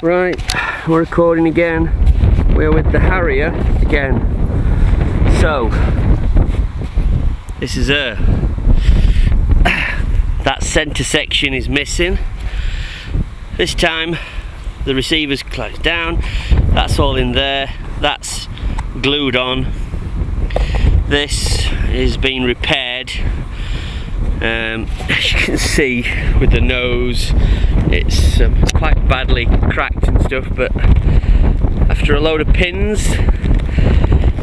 Right, we're recording again. We're with the Harrier again. So, this is her. That centre section is missing. This time the receiver's closed down. That's all in there. That's glued on. This is being repaired. Um, as you can see with the nose, it's um, quite badly cracked and stuff, but after a load of pins,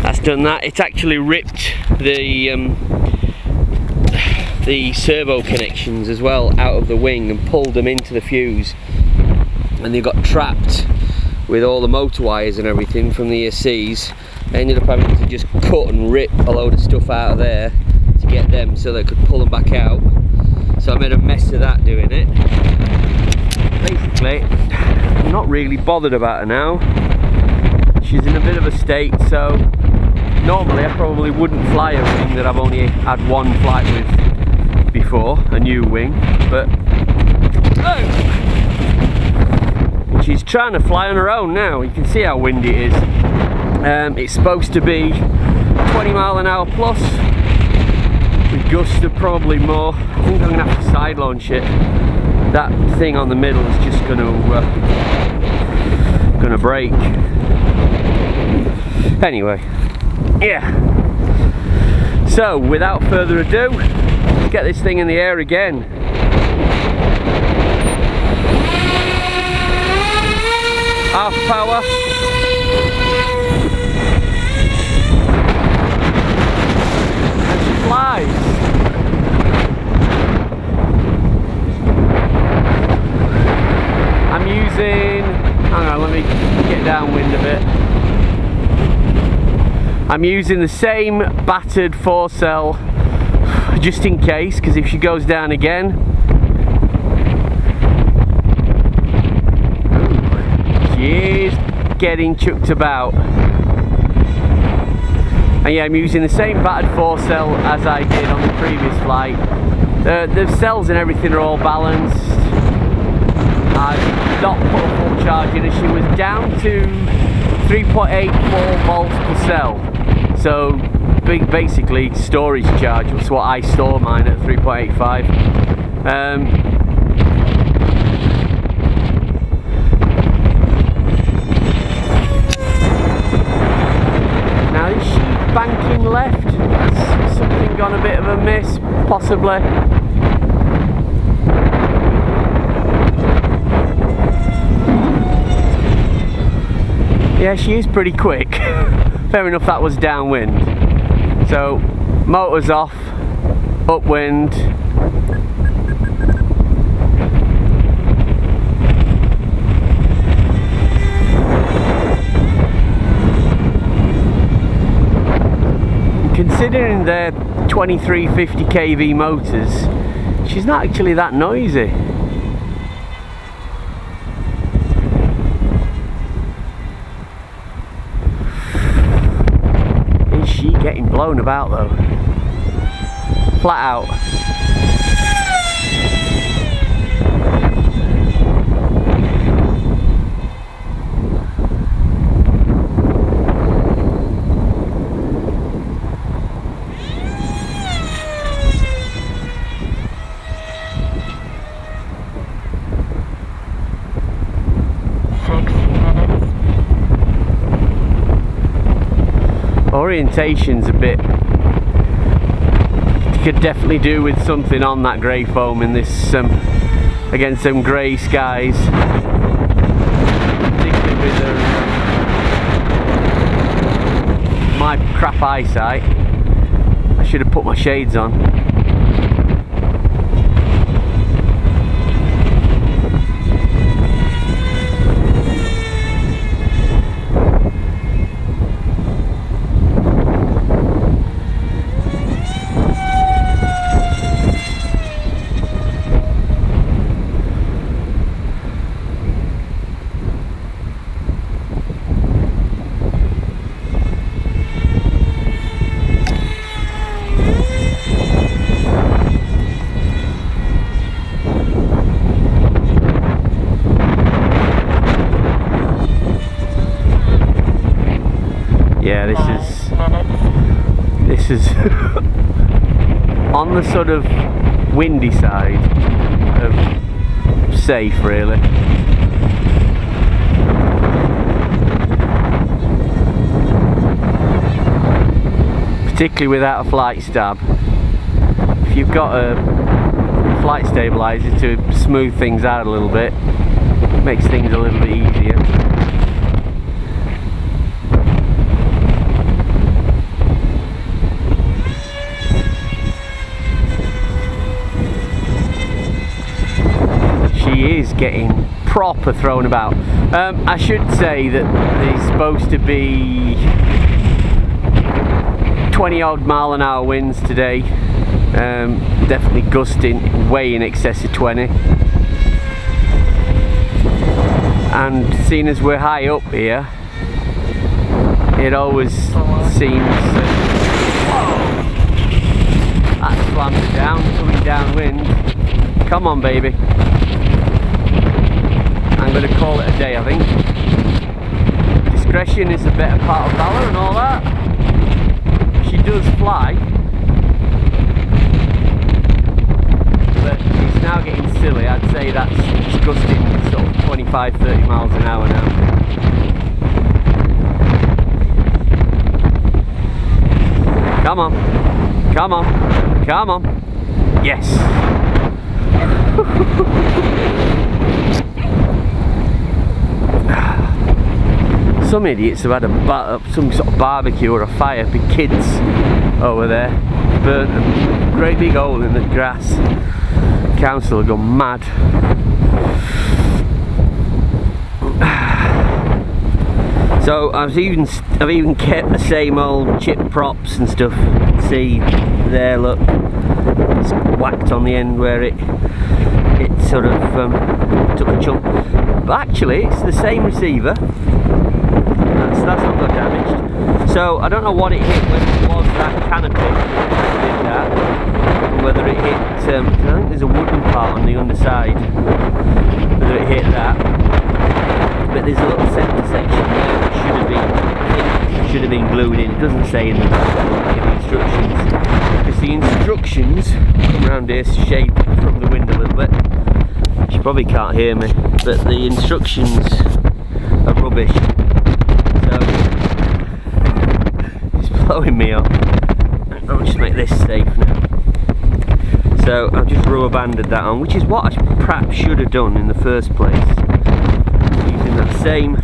that's done that. It's actually ripped the um, the servo connections as well out of the wing and pulled them into the fuse, and they got trapped with all the motor wires and everything from the ESCs. I ended up having to just cut and rip a load of stuff out of there to get them so they could pull them back out. So I made a mess of that doing it. Basically, I'm not really bothered about her now. She's in a bit of a state, so normally I probably wouldn't fly a wing that I've only had one flight with before, a new wing, but oh, she's trying to fly on her own now. You can see how windy it is. Um, it's supposed to be 20 mile an hour plus of probably more. I think I'm gonna have to side launch it. That thing on the middle is just gonna uh, gonna break. Anyway, yeah. So without further ado, let's get this thing in the air again. Half power. And she flies. I'm using, hang on, let me get downwind a bit. I'm using the same battered four cell just in case, because if she goes down again, she is getting chucked about. And yeah, I'm using the same battered four cell as I did on the previous flight. The cells and everything are all balanced. I've not put a full charge in and she was down to 3.84 volts per cell. So big, basically storage charge, that's what I store mine at 3.85. Um, now is she banking left? Has something gone a bit of a miss, possibly? Yeah, she is pretty quick. Fair enough, that was downwind. So, motor's off, upwind. Considering they're 2350 kV motors, she's not actually that noisy. Blown about though? Flat out. Orientation's a bit could definitely do with something on that grey foam in this um, against some grey skies. Particularly with my crap eyesight. I should have put my shades on on the sort of windy side of safe really. Particularly without a flight stab. If you've got a flight stabilizer to smooth things out a little bit, makes things a little bit easier. She is getting proper thrown about. Um, I should say that there's supposed to be 20 odd mile an hour winds today. Um, definitely gusting way in excess of 20. And seeing as we're high up here, it always seems that it down, coming downwind. Come on baby. Going to call it a day I think. Discretion is a better part of valour and all that. She does fly. But it's now getting silly. I'd say that's gusting sort of 25-30 miles an hour now. Come on. Come on. Come on. Yes some idiots have had a some sort of barbecue or a fire for kids over there. Burnt a great big hole in the grass. Council have gone mad. So I've even I've even kept the same old chip props and stuff. See there look. It's whacked on the end where it it sort of um, took a chunk. But actually it's the same receiver that's, that's not got damaged. So I don't know what it hit, whether it was that canopy that did that, or whether it hit, um, I think there's a wooden part on the underside, whether it hit that. But there's a little centre section there that should have been, should have been glued in. It doesn't say in the, in the instructions. Because the instructions, come around here, shade from the window a little bit. She probably can't hear me, but the instructions are rubbish. Blowing me up. I'll just make this safe now. So I've just rubber banded that on, which is what I perhaps should have done in the first place. Using that same.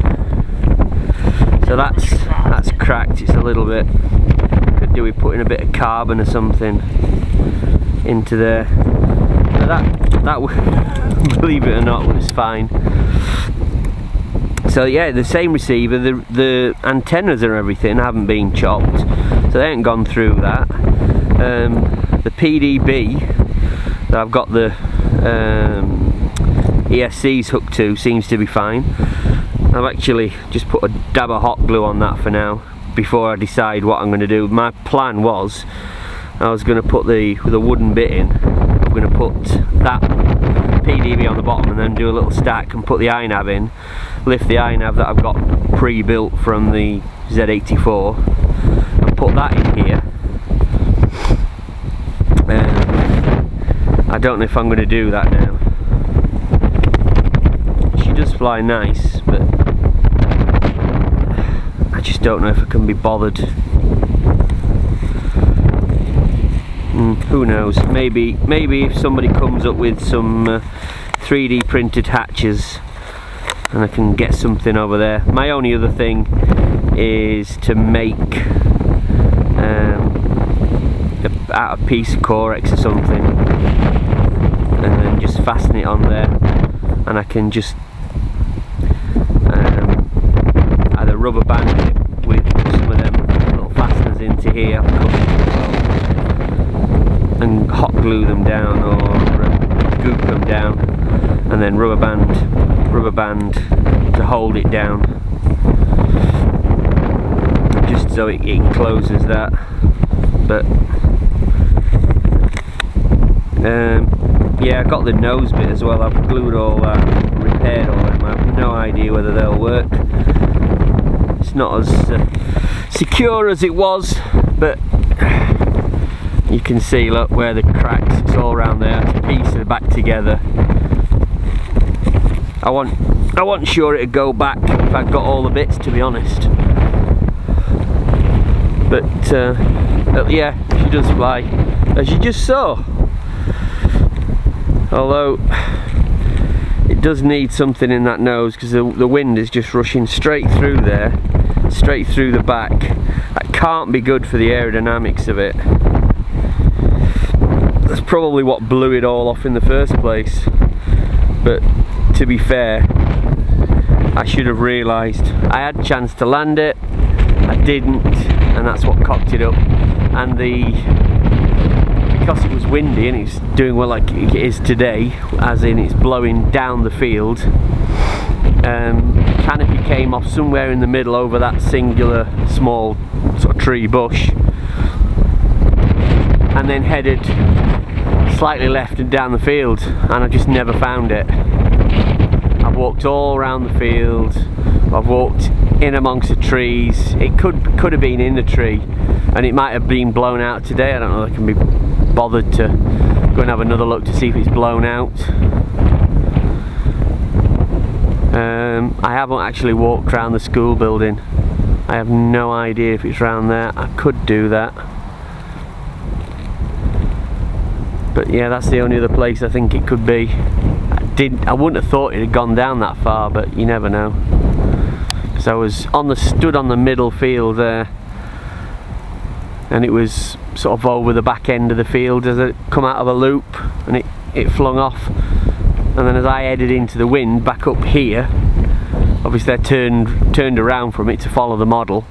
So that's that's cracked, it's a little bit. Could do with putting a bit of carbon or something into there. But that that believe it or not was fine so yeah the same receiver the the antennas and everything haven't been chopped so they haven't gone through that. Um, the PDB that I've got the um, ESCs hooked to seems to be fine. I've actually just put a dab of hot glue on that for now before I decide what I'm going to do. My plan was I was going to put the the wooden bit in. I'm going to put that PDB on the bottom and then do a little stack and put the iNav in. Lift the iNav that I've got pre-built from the Z84 and put that in here um, I don't know if I'm going to do that now she does fly nice but I just don't know if I can be bothered Mm, who knows? Maybe, maybe if somebody comes up with some uh, 3D printed hatches and I can get something over there. My only other thing is to make out a piece of Corex or something and then just fasten it on there and I can just um, either rubber band it with some of them little fasteners into here and hot glue them down or uh, goop them down and then rubber band rubber band to hold it down just so it, it closes that but um, yeah I got the nose bit as well. I've glued all that repaired all them I have no idea whether they'll work. It's not as uh, secure as it was but you can see look where the cracks it's all around there. To piece it back together. I want I wasn't sure it'd go back if I'd got all the bits to be honest. But uh, yeah she does fly. As you just saw although it does need something in that nose because the, the wind is just rushing straight through there straight through the back. That can't be good for the aerodynamics of it. That's probably what blew it all off in the first place. But to be fair I should have realised. I had a chance to land it I didn't and that's what cocked it up. And the because it was windy and it's doing well like it is today as in it's blowing down the field um, canopy came off somewhere in the middle over that singular small sort of tree bush and then headed slightly left and down the field and I just never found it. I've walked all around the field I've walked in amongst the trees it could could have been in the tree and it might have been blown out today I don't know I can be bothered to go and have another look to see if it's blown out. Um, I haven't actually walked around the school building. I have no idea if it's around there. I could do that. But yeah that's the only other place I think it could be. I did I wouldn't have thought it had gone down that far but you never know. So I was on the stood on the middle field there and it was sort of over the back end of the field as it come out of a loop and it, it flung off. And then as I headed into the wind back up here obviously I turned turned around from it to follow the model.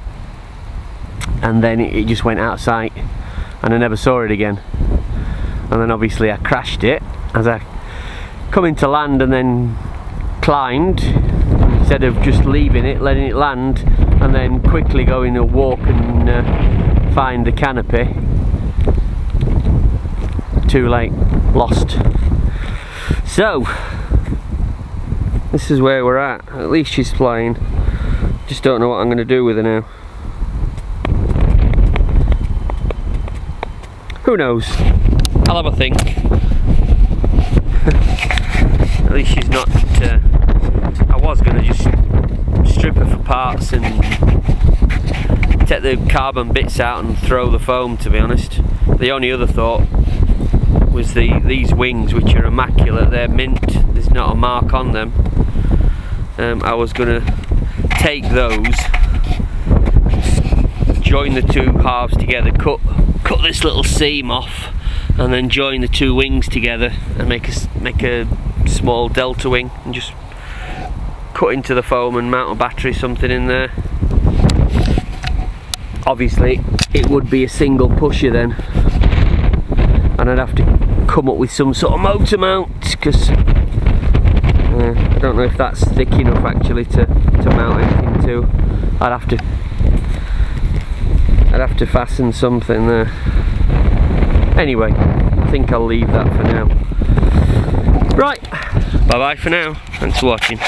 And then it, it just went out of sight and I never saw it again. And then obviously I crashed it as I come into land and then climbed instead of just leaving it, letting it land and then quickly going to walk and uh, find the canopy too late, lost so this is where we're at, at least she's flying just don't know what I'm going to do with her now who knows I'll have a think. At least she's not. Uh, I was going to just strip her for parts and take the carbon bits out and throw the foam. To be honest, the only other thought was the these wings, which are immaculate. They're mint. There's not a mark on them. Um, I was going to take those, join the two halves together, cut cut this little seam off and then join the two wings together and make a, make a small delta wing and just cut into the foam and mount a battery something in there obviously it would be a single pusher then and I'd have to come up with some sort of motor mount because uh, I don't know if that's thick enough actually to, to mount anything to I'd have to I'd have to fasten something there Anyway, I think I'll leave that for now. Right, bye bye for now. Thanks for watching.